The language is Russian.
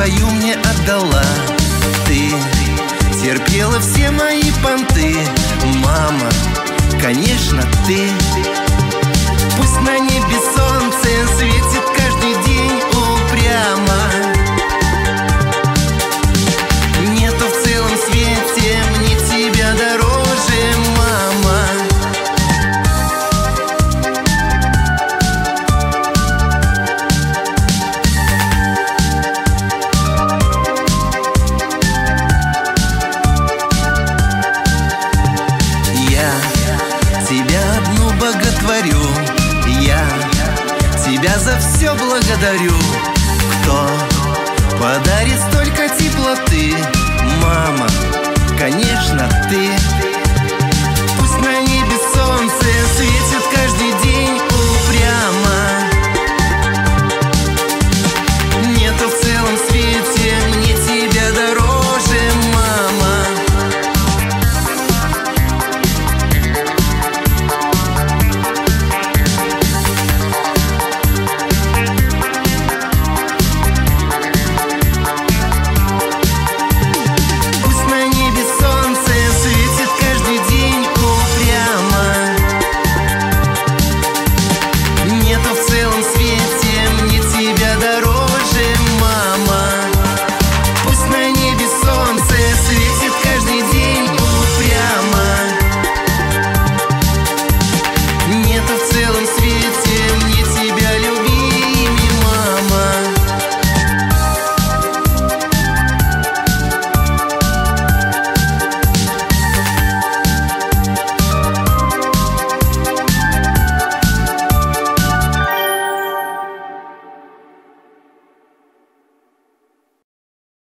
Свою мне отдала. Ты терпела все мои понты благодарю. Кто подарит столько